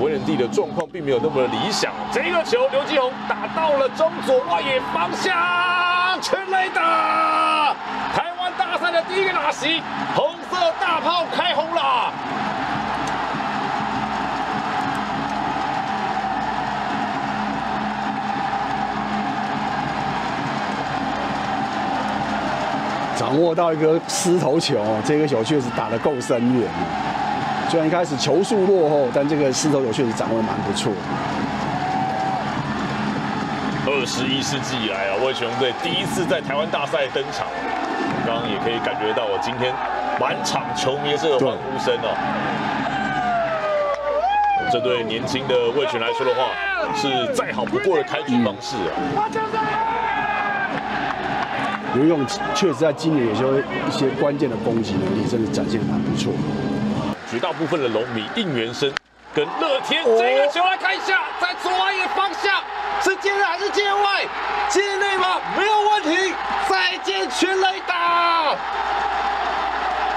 文人地的状况并没有那么理想。这个球刘继宏打到了中左外野方向，全垒打！台湾大赛的第一个打席，红色大炮开轰了。掌握到一个狮头球，这个球确实打得够深远。虽然一开始球速落后，但这个势头球确实掌握的蛮不错。二十一世纪以来啊，魏雄队第一次在台湾大赛登场，刚刚也可以感觉到我今天满场球迷的这个欢呼声哦。这对年轻的魏群来说的话，是再好不过的开局方式啊。刘勇确实在今年有些一些关键的攻击能力，真的展现蛮不错。绝大部分的龙迷应援声跟乐天这个球来看一下，在左外野方向是界内还是界外？界内吗？没有问题。再见全垒打！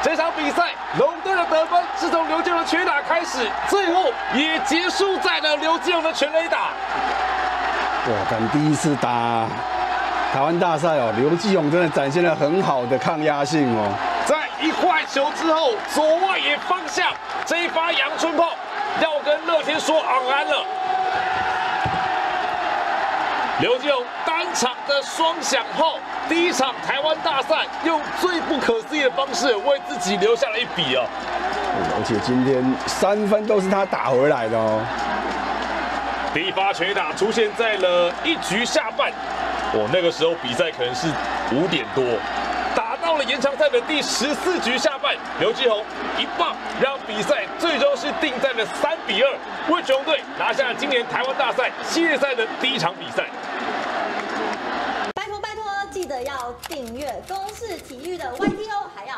这场比赛龙队的得分是从刘建荣的全打开始，最后也结束在了刘建荣的全垒打。哇，敢第一次打。台湾大赛哦，刘继勇真的展现了很好的抗压性哦。在一块球之后，左外野方向这一发阳春炮，要跟乐天说昂安了。刘继勇单场的双响炮，第一场台湾大赛用最不可思议的方式为自己留下了一笔哦。而且今天三分都是他打回来的哦。第一发全打出现在了一局下半。我那个时候比赛可能是五点多，延长赛的第十四局下半，刘继宏一棒让比赛最终是定在了三比二，为雄队拿下今年台湾大赛系列赛的第一场比赛。拜托拜托，记得要订阅公式体育的 YTO，，还要。